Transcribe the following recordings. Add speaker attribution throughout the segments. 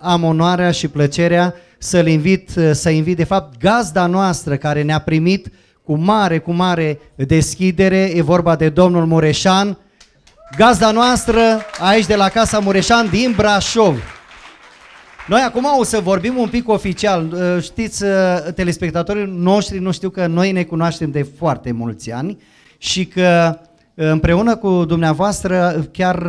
Speaker 1: Am onoarea și plăcerea să-l invit, să invit de fapt gazda noastră care ne-a primit cu mare, cu mare deschidere, e vorba de domnul Mureșan, gazda noastră aici de la Casa Mureșan din Brașov. Noi acum o să vorbim un pic oficial. Știți, telespectatorii noștri nu știu că noi ne cunoaștem de foarte mulți ani și că împreună cu dumneavoastră chiar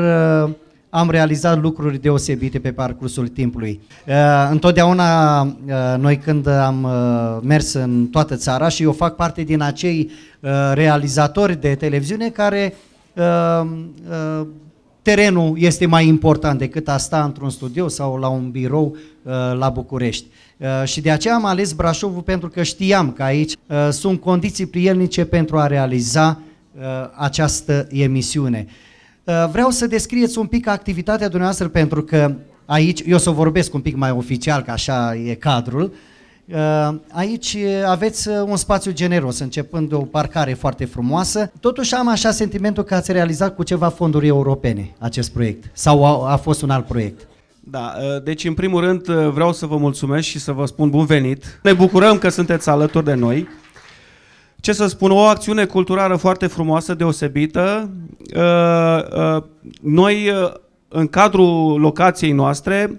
Speaker 1: am realizat lucruri deosebite pe parcursul timpului. Uh, întotdeauna uh, noi când am uh, mers în toată țara și eu fac parte din acei realizatori de televiziune care terenul este mai important decât a sta într-un studio sau la un birou la București. Și de aceea am ales Brașovul pentru că știam că aici sunt condiții prielnice pentru a realiza această emisiune. Uh, vreau să descrieți un pic activitatea dumneavoastră pentru că aici, eu să vorbesc un pic mai oficial, că așa e cadrul, uh, Aici aveți uh, un spațiu generos, începând de o parcare foarte frumoasă. Totuși am așa sentimentul că ați realizat cu ceva fonduri europene acest proiect. Sau a, a fost un alt proiect?
Speaker 2: Da, deci în primul rând vreau să vă mulțumesc și să vă spun bun venit. Ne bucurăm că sunteți alături de noi ce să spun, o acțiune culturală foarte frumoasă, deosebită. Uh, uh, noi, uh, în cadrul locației noastre,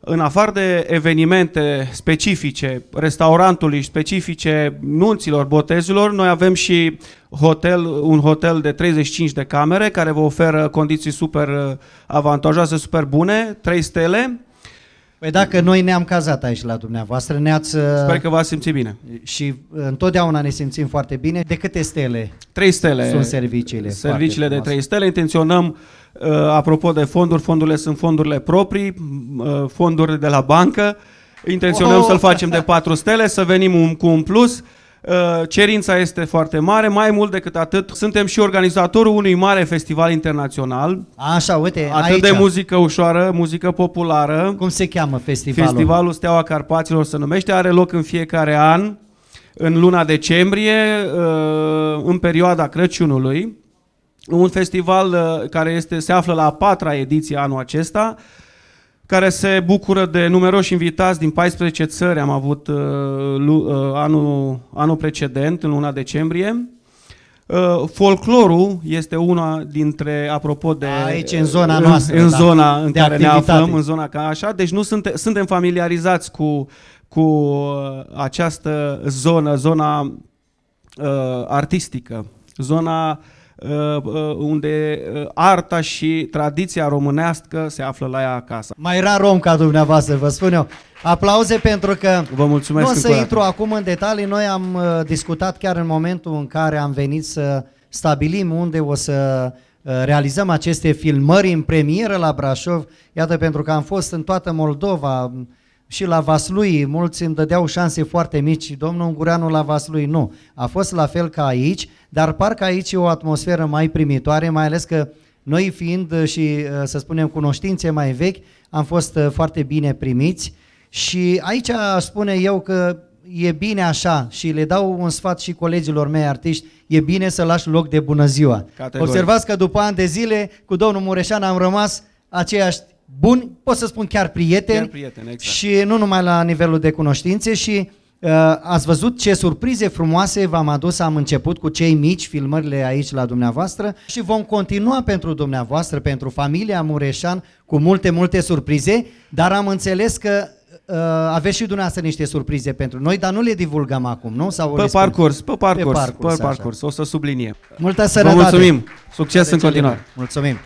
Speaker 2: în afară de evenimente specifice, restaurantului specifice nunților, botezilor, noi avem și hotel, un hotel de 35 de camere care vă oferă condiții super avantajoase, super bune, 3 stele,
Speaker 1: Păi dacă noi ne-am cazat aici la dumneavoastră, ne-ați...
Speaker 2: Sper că v-ați simțit bine.
Speaker 1: Și întotdeauna ne simțim foarte bine. De câte stele?
Speaker 2: Trei stele.
Speaker 1: Sunt serviciile.
Speaker 2: Serviciile de trei stele. Intenționăm, uh, apropo de fonduri, fondurile sunt fondurile proprii, uh, fonduri de la bancă. Intenționăm oh! să-l facem de patru stele, să venim cu un plus. Uh, cerința este foarte mare, mai mult decât atât, suntem și organizatorul unui mare festival internațional.
Speaker 1: Așa, uite,
Speaker 2: Atât
Speaker 1: aici.
Speaker 2: de muzică ușoară, muzică populară.
Speaker 1: Cum se cheamă festivalul?
Speaker 2: Festivalul Steaua Carpaților se numește, are loc în fiecare an, în luna decembrie, uh, în perioada Crăciunului. Un festival uh, care este, se află la a patra ediție anul acesta, care se bucură de numeroși invitați din 14 țări. Am avut uh, uh, anul, anul precedent, în luna decembrie. Uh, folclorul este una dintre, apropo de...
Speaker 1: Aici, în zona noastră.
Speaker 2: În, în da, zona în care activitate. ne aflăm, în zona ca așa. Deci nu suntem, suntem familiarizați cu, cu uh, această zonă, zona uh, artistică, zona uh, Uh, uh, unde uh, arta și tradiția românească se află la ea acasă.
Speaker 1: Mai rar om ca dumneavoastră, vă spun eu. Aplauze pentru că
Speaker 2: vă mulțumesc
Speaker 1: nu o să intru acum în detalii. Noi am discutat chiar în momentul în care am venit să stabilim unde o să realizăm aceste filmări în premieră la Brașov. Iată, pentru că am fost în toată Moldova, și la Vaslui, mulți îmi dădeau șanse foarte mici, domnul Ungureanu la Vaslui nu. A fost la fel ca aici, dar parcă aici e o atmosferă mai primitoare, mai ales că noi fiind și, uh, să spunem, cunoștințe mai vechi, am fost uh, foarte bine primiți și aici spune eu că e bine așa și le dau un sfat și colegilor mei artiști, e bine să lași loc de bună ziua. Categoric. Observați că după ani de zile cu domnul Mureșan am rămas aceiași buni, pot să spun chiar prieteni, chiar
Speaker 2: prieteni exact.
Speaker 1: și nu numai la nivelul de cunoștințe și uh, ați văzut ce surprize frumoase v-am adus, am început cu cei mici, filmările aici la dumneavoastră și vom continua pentru dumneavoastră, pentru familia Mureșan cu multe, multe surprize, dar am înțeles că uh, aveți și dumneavoastră niște surprize pentru noi, dar nu le divulgăm acum, nu? Sau
Speaker 2: pe, parcurs, pe parcurs, pe parcurs, pe parcurs, o să subliniem.
Speaker 1: Multă sănătate!
Speaker 2: Vă mulțumim! Succes în continuare!
Speaker 1: Mulțumim!